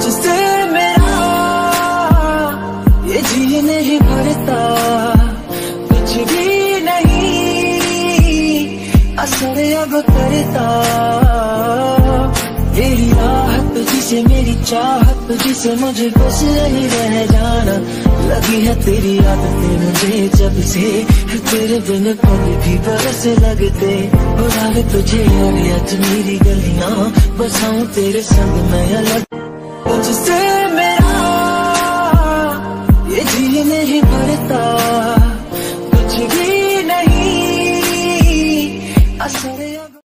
तुझसे मेरा ये जी नहीं भरता। कुछ भी नहीं, असर अब करता। तेरी राहत जिसे मेरी चाहत, जिसे मुझे बस यही रह जाना। लगी है तेरी आदतें मुझे जब से, तेरे बिन पल भी बरस लगते। बुलावे तुझे और मेरी गलियाँ, बसाऊं तेरे संग मैं अलग तुझसे thought